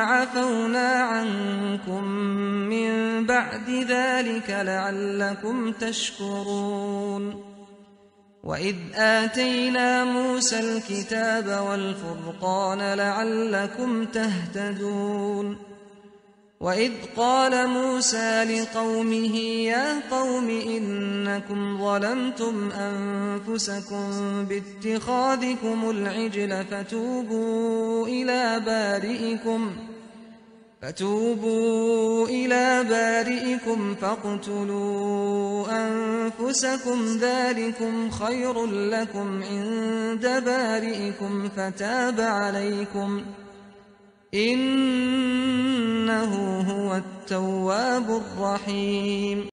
عفونا عنكم من بعد ذلك لعلكم تشكرون. وإذ آتينا موسى الكتاب والفرقان لعلكم تهتدون. وإذ قال موسى لقومه يا قوم إنكم ظلمتم أنفسكم باتخاذكم العجل فتوبوا إلى بارئكم فتوبوا إلى بارئكم فاقتلوا أنفسكم ذلكم خير لكم عند بارئكم فتاب عليكم إنه هو التواب الرحيم.